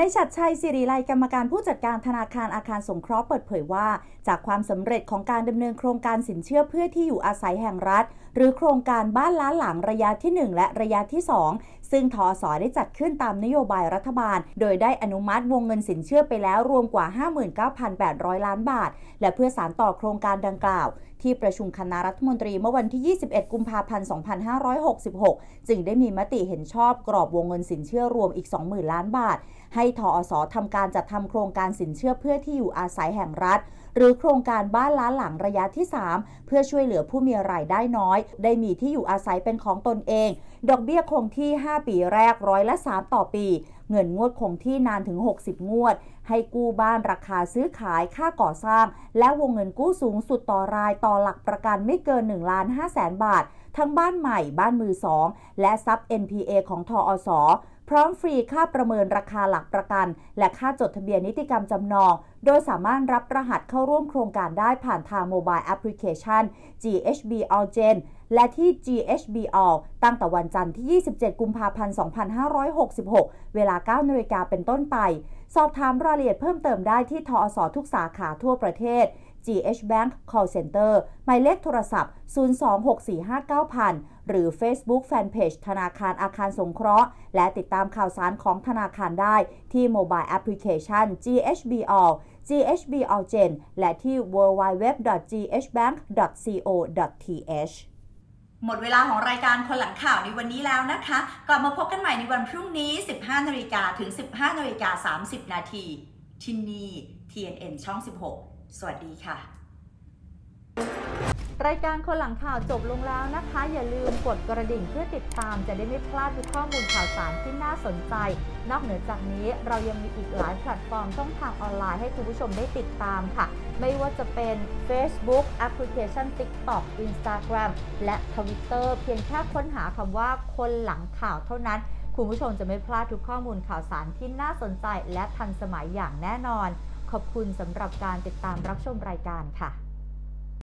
ในชัดชัยสิริไลกรรมการผู้จัดการธนาคารอาคารสงเคราะห์เปิดเผยว่า จากความสำเร็จของการดำเนินโครงการสินเชื่อเพื่อที่อยู่อาศัยแห่งรัฐ หรือโครงการบ้านล้านหลังระยะที่ 1 และระยะที่ 2ซึ่งทอสอได้จัดขึ้นตามนโยบายรัฐบาล โดยได้อนุมัติวงเงินสินเชื่อไปแล้วรวมกว่า 59,800 ล้านบาท และเพื่อสารต่อโครงการดังกล่าว ที่ประชุมคณะรัฐมนตรีเมื่อวันที่ 21 กุมภาพันธ์ 2566 จึงได้มีมติเห็นชอบกรอบวงเงินสินเชื่อรวมอีก 20,000 ล้านบาท ให้ทอสอทำการจัดทำโครงการสินเชื่อเพื่อที่อยู่อาศัยแห่งรัฐหรือโครงการบ้านล้านหลังระยะที่ 3 เพื่อช่วยเหลือผู้มีรายได้น้อย ได้มีที่อยู่อาศัยเป็นของตนเอง ดอกเบี้ยคงที่5 ปีแรกร้อยละ 3 ต่อปี เงินงวดคงที่นานถึง 60 งวด ให้กู้บ้านราคาซื้อขายค่าก่อสร้าง และวงเงินกู้สูงสุดต่อรายต่อหลักประกันไม่เกิน1ล้าน5แสนบาท ทั้งบ้านใหม่บ้านมือสองและซับ NPA ของทออสพร้อมฟรีค่าประเมินราคาหลักประกัน และค่าจดทะเบียนนิติกรรมจำนอง โดยสามารถรับรหัสเข้าร่วมโครงการได้ผ่านทางโมบายแอปพลิเคชัน GHB All Gen และที่ GHB All ตั้งแต่วันจันทร์ที่ 27 กุมภาพันธ์ 2566 เวลา9นาฬิกาเป็นต้นไป สอบถามรายละเอียดเพิ่มเติมได้ที่ทอสทุกสาขาทั่วประเทศ GH Bank Call Center หมายเลขโทรศัพท์ 026459000 หรือ Facebook Fanpage ธนาคารอาคารสงเคราะห์ และติดตามข่าวสารของธนาคารได้ที่โมบายแอปพลิเคชัน GHB All GHB All Gen และที่ www.ghbank.co.th หมดเวลาของรายการคนหลังข่าวในวันนี้แล้วนะคะ กลับมาพบกันใหม่ในวันพรุ่งนี้ 15นาฬิกาถึง 15นาฬิกา30 นาทีที่นี่ TNN ช่อง 16 สวัสดีค่ะ รายการคนหลังข่าวจบลงแล้วนะคะ อย่าลืมกดกระดิ่งเพื่อติดตามจะได้ไม่พลาดทุกข้อมูลข่าวสารที่น่าสนใจ นอกเหนือจากนี้เรายังมีอีกหลายแพลตฟอร์มช่องทางออนไลน์ให้คุณผู้ชมได้ติดตามค่ะ ไม่ว่าจะเป็น Facebook แอปพลิเคชัน TikTok Instagram และ Twitter เพียงแค่ค้นหาคำว่าคนหลังข่าวเท่านั้น คุณผู้ชมจะไม่พลาดทุกข้อมูลข่าวสารที่น่าสนใจและทันสมัยอย่างแน่นอน ขอบคุณสำหรับการติดตามรับชมรายการค่ะ